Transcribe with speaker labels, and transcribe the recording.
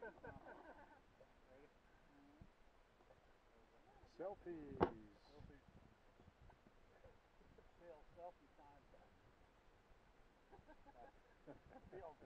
Speaker 1: Selfies.
Speaker 2: Selfies. Bill, selfie time. Bill.